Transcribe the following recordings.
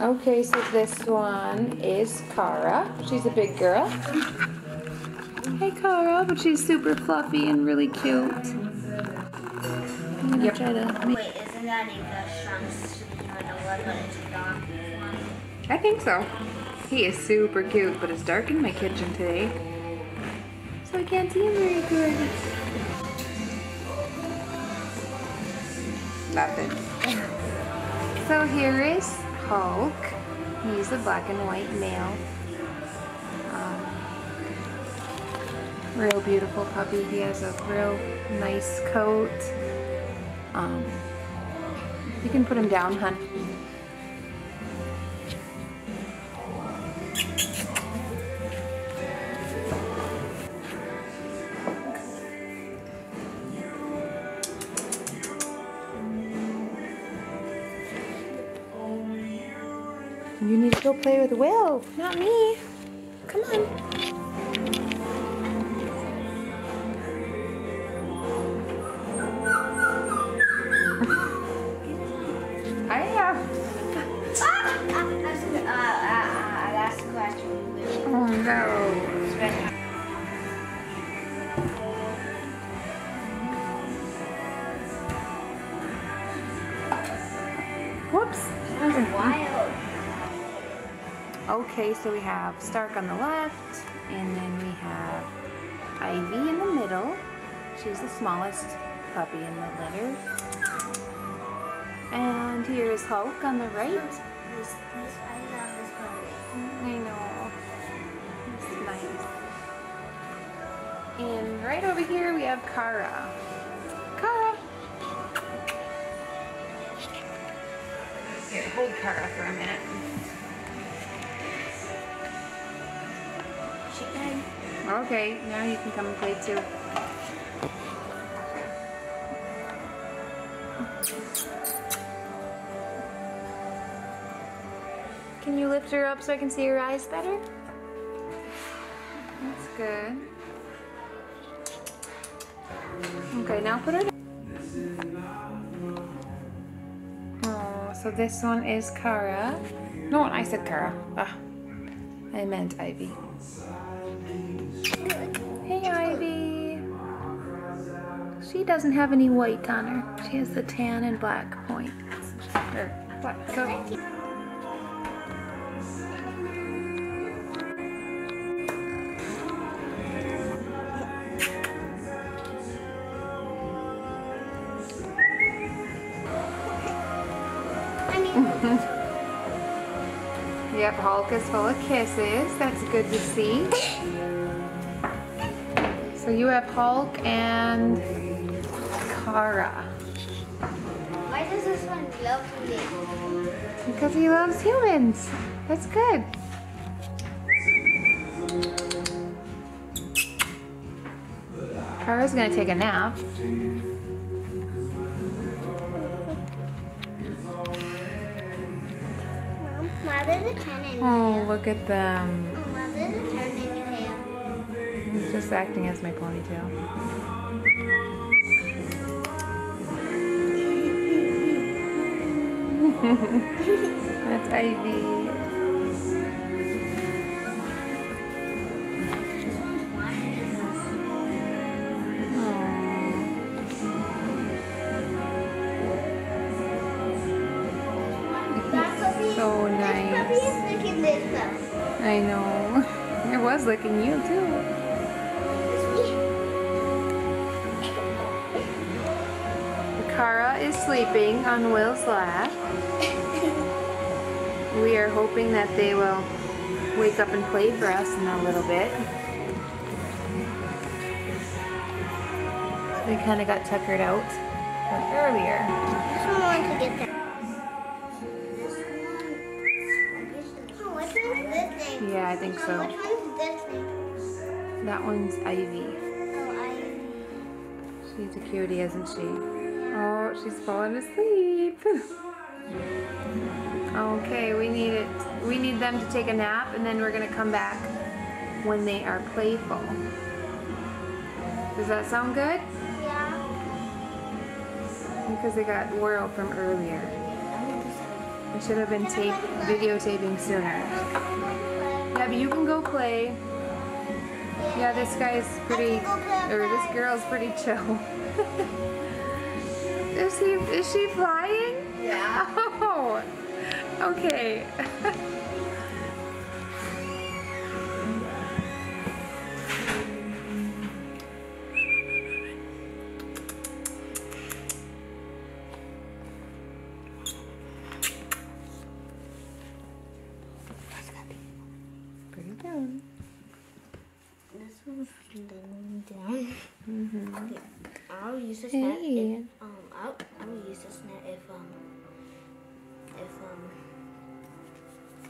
Okay, so this one is Kara. She's a big girl. Hey, Kara, but she's super fluffy and really cute. I'm Yep. try to make- Wait, isn't that in the strongest one or but it's dark one? I think so. He is super cute, but it's dark in my kitchen today. So I can't see him very good. Nothing. So here is Hulk. He's a black and white male. Um, real beautiful puppy. He has a real nice coat. Um, you can put him down, hun. You need to go play with Will, not me. Come on. Okay, so we have Stark on the left, and then we have Ivy in the middle. She's the smallest puppy in the litter. And here's Hulk on the right. This, this, I love this puppy. I know. It's nice. And right over here we have Kara. Kara! Here, hold Kara for a minute. Okay, now you can come and play too. Can you lift her up so I can see her eyes better? That's good. Okay, now put her down. Oh, so this one is Kara. No, I said Kara. Ah, I meant Ivy. Doesn't have any white on her. She has the tan and black points. Or what? Go. Yep, Hulk is full of kisses. That's good to see. So you have Hulk and Kara. why does this one love me? Because he loves humans. That's good. Kara's gonna take a nap. Mom, why does it Oh, look at them. He's just acting as my ponytail. That's Ivy. So nice. is licking this puppy. I know. It was licking you too. Kara is sleeping on Will's lap. We are hoping that they will wake up and play for us in a little bit. They kind of got tuckered out earlier. This one wants to get that. Which one's this thing? Yeah, I think so. Which one's this thing? That one's Ivy. Oh, I. She's a cutie, isn't she? Oh, she's falling asleep. Okay, we need it. We need them to take a nap, and then we're gonna come back when they are playful. Does that sound good? Yeah. Because they got wore out from earlier. I should have been tape videotaping sooner. Yeah, but you can go play. Yeah, this guy's pretty, or this girl's pretty chill. is he? Is she flying? Yeah. Oh, okay. Pretty down. This one's down. Mm-hmm. Okay, I'll use this Hey.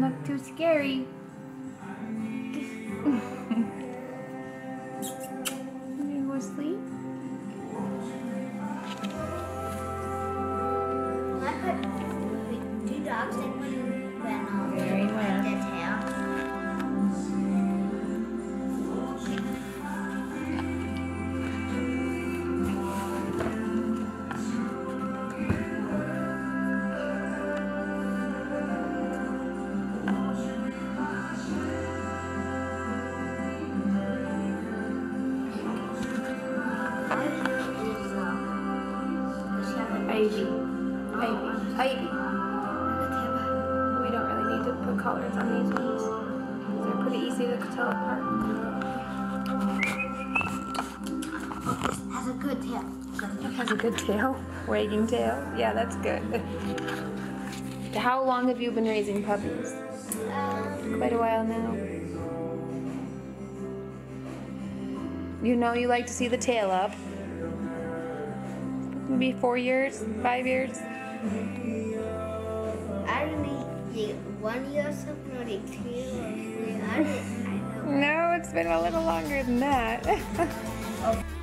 don't look too scary. On these ones. They're pretty easy to tell apart. Has a good tail. It has a good tail. Wagging tail. Yeah, that's good. How long have you been raising puppies? Um, Quite a while now. You know you like to see the tail up. Maybe four years, five years. I really one year something, or like two know. No, it's been a little longer than that.